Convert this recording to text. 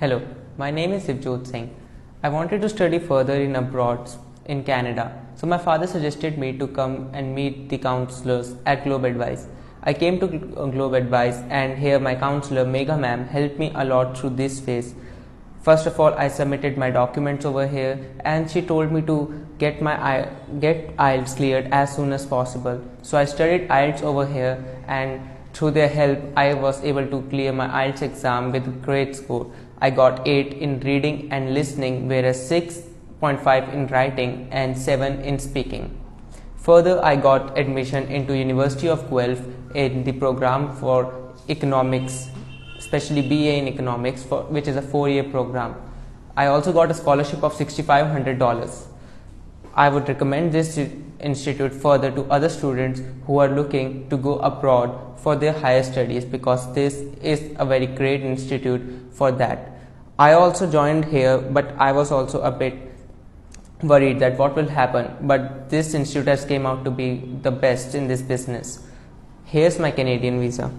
Hello, my name is Divjot Singh. I wanted to study further in abroad in Canada, so my father suggested me to come and meet the counselors at Globedwise. I came to Globedwise and here my counselor Megha ma'am helped me a lot through this phase. First of all, I submitted my documents over here and she told me to get my get IELTS cleared as soon as possible. So I studied IELTS over here and through their help I was able to clear my IELTS exam with great score. I got 8 in reading and listening whereas 6.5 in writing and 7 in speaking. Further, I got admission into University of Guelph in the program for economics, especially BA in economics, for, which is a four-year program. I also got a scholarship of $6,500. I would recommend this institute further to other students who are looking to go abroad for their higher studies because this is a very great institute for that. I also joined here, but I was also a bit worried that what will happen but this institute has came out to be the best in this business here's my canadian visa